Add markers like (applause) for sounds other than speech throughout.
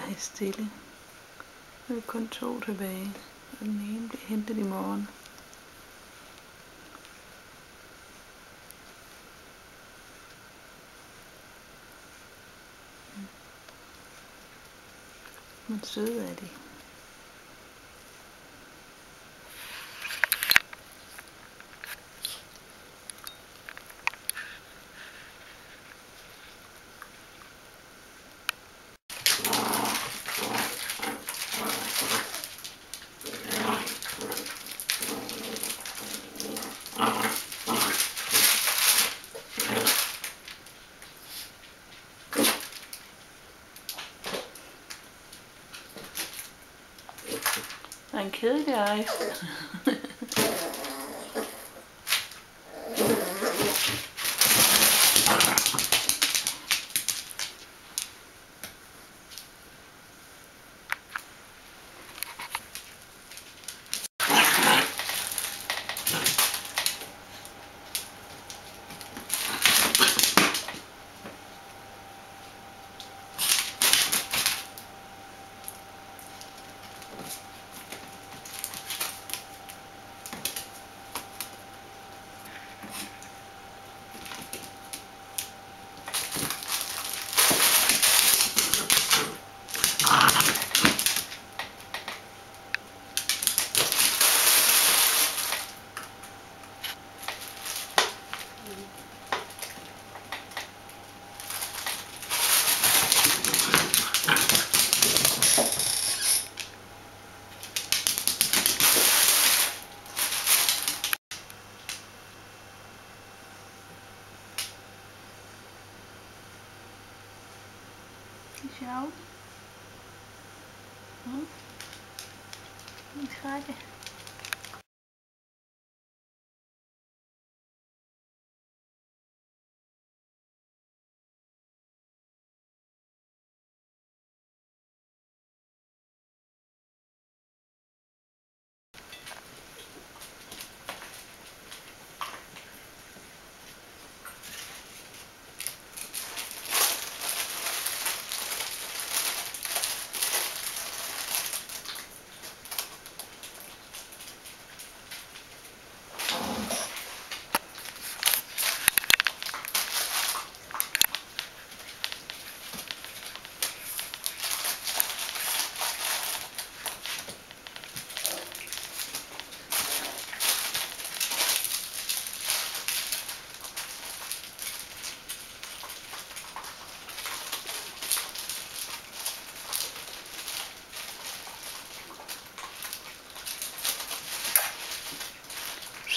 være i stille. Nu er vi kun to tilbage, og den ene bliver hentet i morgen. Mm. Men søde er de. Thank you guys. (laughs) kedelig ice. Det er sjovt.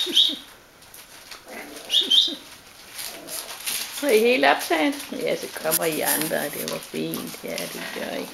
Mm. Så I helt optaget? Ja, så kommer I andre, det var fint. Ja, det gør I.